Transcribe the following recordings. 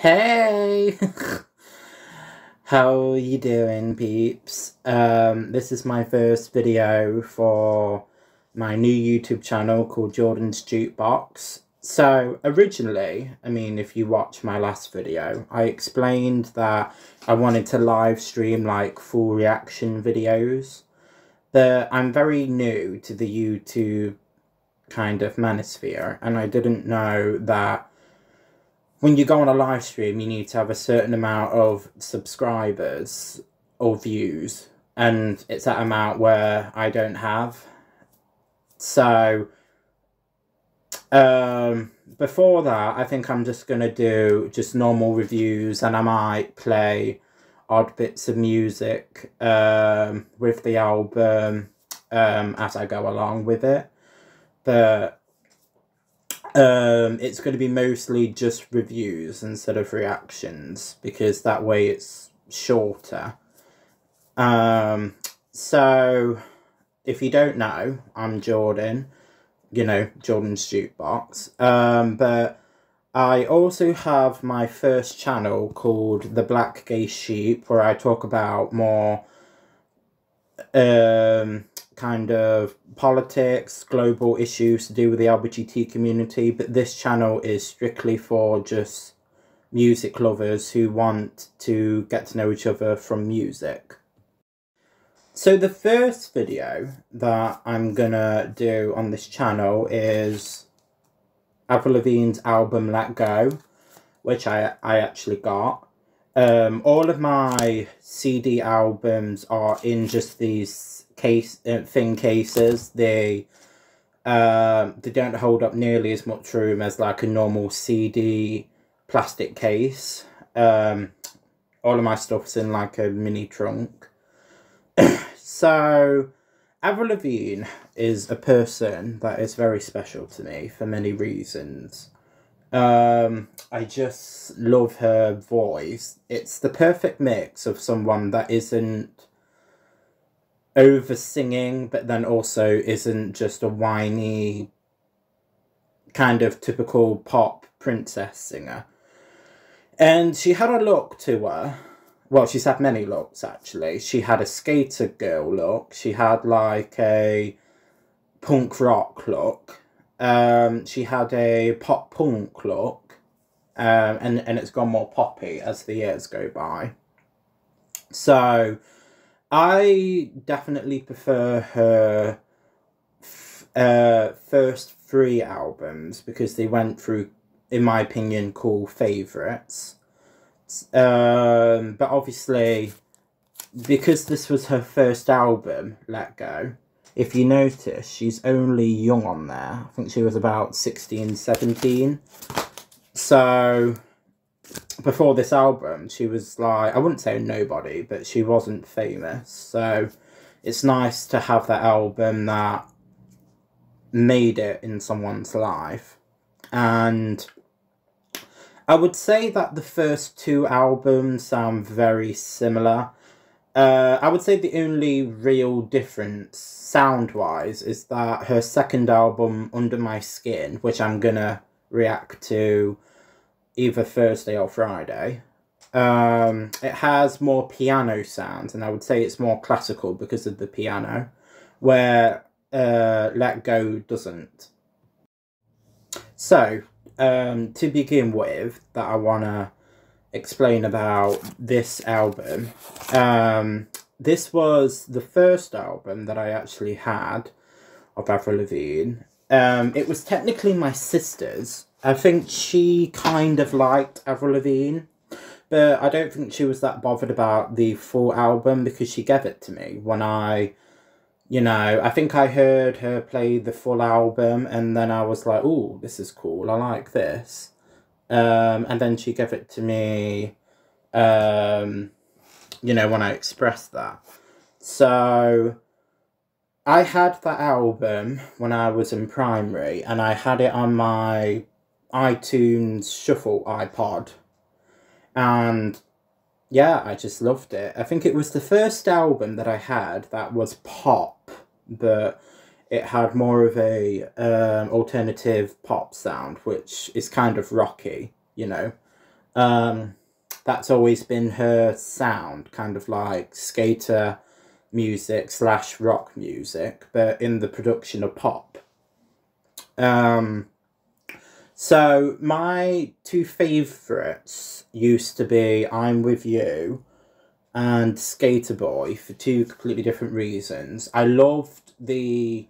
Hey! How are you doing, peeps? Um, this is my first video for my new YouTube channel called Jordan's Jukebox. So, originally, I mean, if you watch my last video, I explained that I wanted to live stream, like, full reaction videos. But I'm very new to the YouTube kind of manosphere, and I didn't know that when you go on a live stream, you need to have a certain amount of subscribers or views, and it's that amount where I don't have. So, um, before that, I think I'm just gonna do just normal reviews, and I might play odd bits of music um, with the album um, as I go along with it. But um, it's going to be mostly just reviews instead of reactions because that way it's shorter. Um, so, if you don't know, I'm Jordan, you know, Jordan's Jukebox. Um, but I also have my first channel called The Black Gay Sheep where I talk about more um, kind of politics, global issues to do with the LGBT community, but this channel is strictly for just music lovers who want to get to know each other from music. So the first video that I'm gonna do on this channel is Avril Lavigne's album Let Go, which I, I actually got. Um, all of my CD albums are in just these case uh, thin cases they um they don't hold up nearly as much room as like a normal cd plastic case um all of my stuff's in like a mini trunk so Avril Lavigne is a person that is very special to me for many reasons. Um, I just love her voice. It's the perfect mix of someone that isn't over singing, but then also isn't just a whiny kind of typical pop princess singer. And she had a look to her. Well, she's had many looks actually. She had a skater girl look. She had like a punk rock look. Um, she had a pop punk look. Um, and, and it's gone more poppy as the years go by. So, I definitely prefer her uh, first three albums because they went through, in my opinion, cool favourites. Um, but obviously, because this was her first album, Let Go, if you notice, she's only young on there. I think she was about 16, 17. So, before this album, she was like, I wouldn't say nobody, but she wasn't famous. So it's nice to have that album that made it in someone's life. And I would say that the first two albums sound very similar. Uh, I would say the only real difference sound wise is that her second album, Under My Skin, which I'm gonna react to either Thursday or Friday. Um, it has more piano sounds, and I would say it's more classical because of the piano, where uh, Let Go doesn't. So, um, to begin with, that I want to explain about this album. Um, this was the first album that I actually had of Avril Lavigne. Um, it was technically my sister's, I think she kind of liked Avril Lavigne, but I don't think she was that bothered about the full album because she gave it to me when I, you know, I think I heard her play the full album and then I was like, oh, this is cool, I like this. Um, and then she gave it to me, um, you know, when I expressed that. So I had that album when I was in primary and I had it on my iTunes Shuffle iPod. And yeah, I just loved it. I think it was the first album that I had that was pop, but it had more of a um, alternative pop sound, which is kind of rocky, you know. Um, that's always been her sound, kind of like skater music slash rock music, but in the production of pop. Um, so my two favourites used to be I'm With You and Sk8er Boi for two completely different reasons. I loved the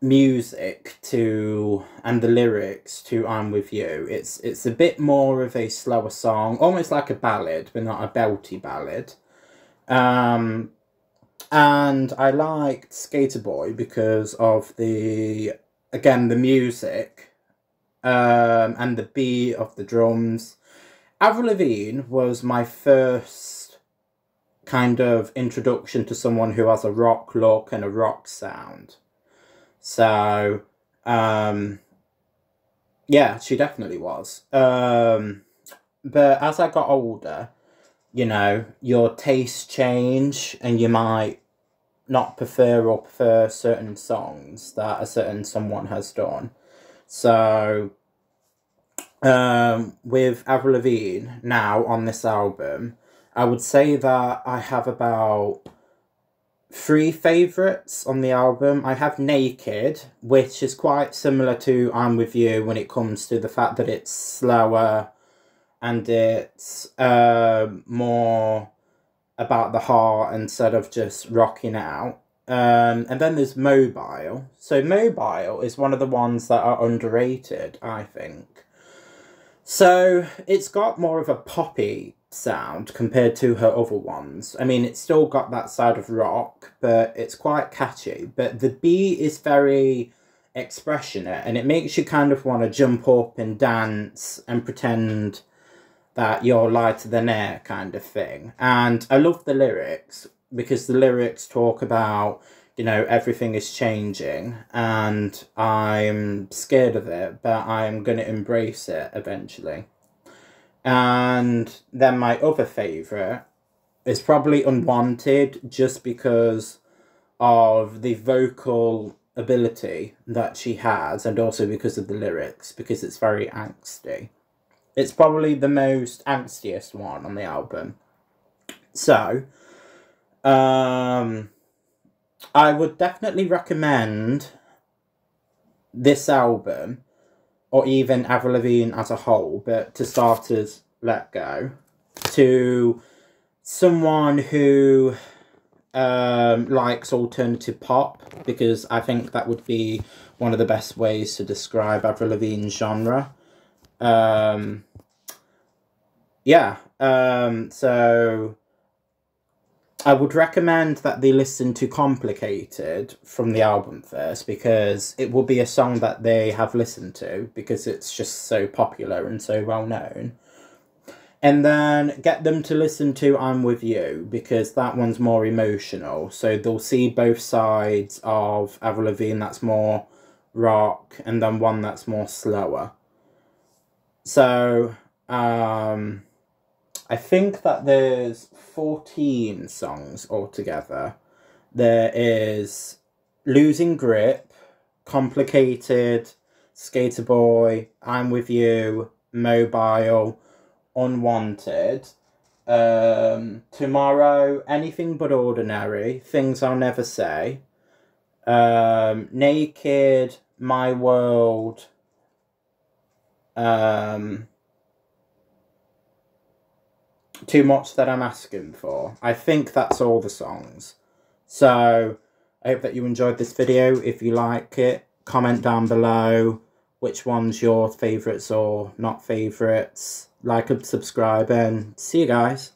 music to and the lyrics to I'm with you. It's it's a bit more of a slower song, almost like a ballad, but not a belty ballad. Um and I liked Sk8er Boi because of the again the music um and the beat of the drums. Avril Lavigne was my first kind of introduction to someone who has a rock look and a rock sound. So, um, yeah, she definitely was. Um, but as I got older, you know, your tastes change and you might not prefer or prefer certain songs that a certain someone has done. So, um, with Avril Lavigne now on this album, I would say that I have about three favourites on the album. I have Naked, which is quite similar to I'm With You when it comes to the fact that it's slower and it's uh, more about the heart instead of just rocking out. Um, and then there's Mobile. So Mobile is one of the ones that are underrated, I think. So it's got more of a poppy sound compared to her other ones. I mean, it's still got that side of rock, but it's quite catchy. But the beat is very expressionate and it makes you kind of want to jump up and dance and pretend that you're lighter than air kind of thing. And I love the lyrics because the lyrics talk about, you know, everything is changing and I'm scared of it, but I'm going to embrace it eventually. And then my other favourite is probably Unwanted just because of the vocal ability that she has and also because of the lyrics because it's very angsty. It's probably the most angstiest one on the album. So, um, I would definitely recommend this album or even Avril Lavigne as a whole, but to starters, Let Go, to someone who um, likes alternative pop, because I think that would be one of the best ways to describe Avril Lavigne's genre. Um, yeah, um, so I would recommend that they listen to Complicated from the album first because it will be a song that they have listened to because it's just so popular and so well known. And then get them to listen to I'm With You because that one's more emotional. So they'll see both sides of Avril Lavigne that's more rock and then one that's more slower. So, um, I think that there's 14 songs altogether. There is Losing Grip, Complicated, Sk8er Boi, I'm With You, Mobile, Unwanted, um, Tomorrow, Anything But Ordinary, Things I'll Never Say, um, Naked, My World, um, too much that I'm asking for. I think that's all the songs. So, I hope that you enjoyed this video. If you like it, comment down below which one's your favourites or not favourites. Like and subscribe and see you guys.